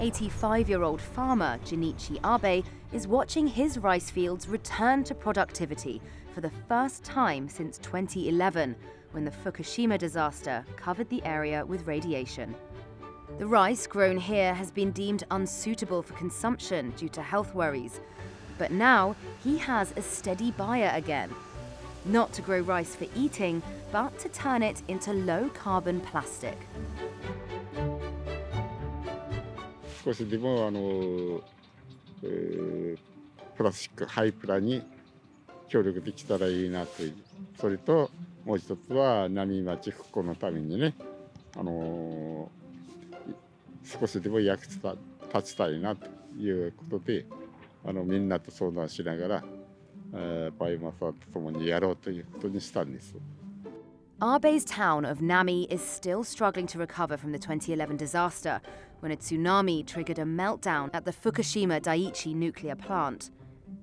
85 year old farmer Jinichi Abe is watching his rice fields return to productivity for the first time since 2011, when the Fukushima disaster covered the area with radiation. The rice grown here has been deemed unsuitable for consumption due to health worries. But now he has a steady buyer again. Not to grow rice for eating, but to turn it into low carbon plastic. 少しでもあの、えー、プラスチック廃プラに協力できたらいいなというそれともう一つは波町復興のためにね、あのー、少しでも役立ちたいなということであのみんなと相談しながら、えー、バイオマスと共にやろうということにしたんです。Abe's town of Namie is still struggling to recover from the 2011 disaster when a tsunami triggered a meltdown at the Fukushima Daiichi nuclear plant.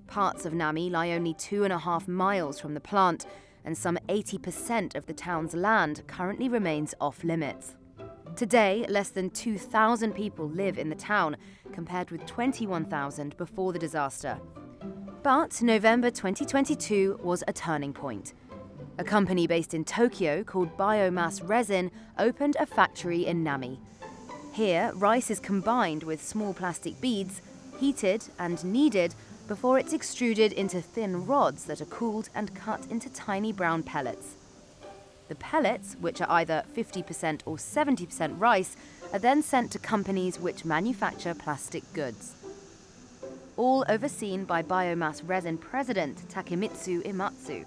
Parts of Namie lie only two and a half miles from the plant, and some 80% of the town's land currently remains off limits. Today, less than 2,000 people live in the town, compared with 21,000 before the disaster. But November 2022 was a turning point. A company based in Tokyo called Biomass Resin opened a factory in Namie. Here, rice is combined with small plastic beads, heated and kneaded before it's extruded into thin rods that are cooled and cut into tiny brown pellets. The pellets, which are either 50% or 70% rice, are then sent to companies which manufacture plastic goods. All overseen by Biomass Resin President Takemitsu Imatsu.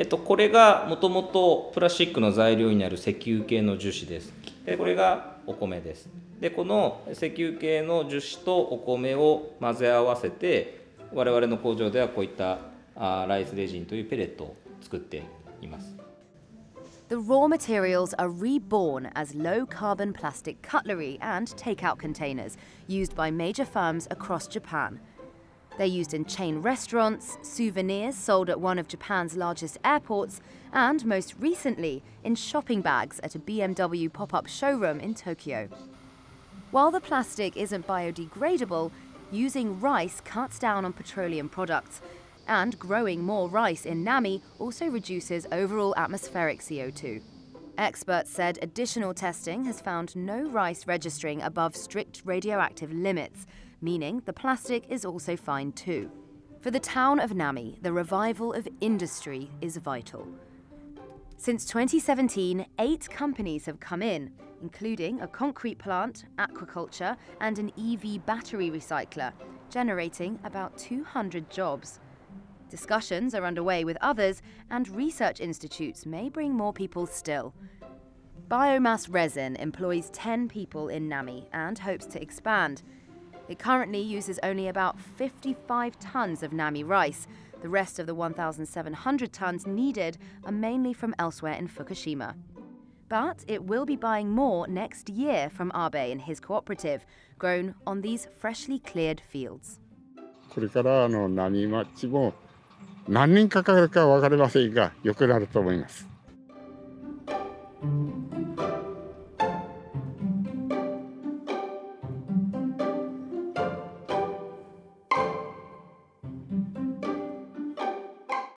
えっと、これがもともとプラスチックの材料になる石油系の樹脂です。でこれがお米です。でこの石油系の樹脂とお米を混ぜ合わせて我々の工場ではこういったあライスレジンというペレットを作っています。The raw materials are reborn as low carbon plastic cutlery and takeout containers used by major firms across Japan. They're used in chain restaurants, souvenirs sold at one of Japan's largest airports, and most recently, in shopping bags at a BMW pop up showroom in Tokyo. While the plastic isn't biodegradable, using rice cuts down on petroleum products, and growing more rice in Namie also reduces overall atmospheric CO2. Experts said additional testing has found no rice registering above strict radioactive limits, meaning the plastic is also fine too. For the town of Namie, the revival of industry is vital. Since 2017, eight companies have come in, including a concrete plant, aquaculture, and an EV battery recycler, generating about 200 jobs. Discussions are underway with others, and research institutes may bring more people still. Biomass Resin employs 10 people in Namie and hopes to expand. It currently uses only about 55 tonnes of Namie rice. The rest of the 1,700 tonnes needed are mainly from elsewhere in Fukushima. But it will be buying more next year from Abe and his cooperative, grown on these freshly cleared fields. これからあの波マッチも何年かかるか分かりませんが、良くなると思います。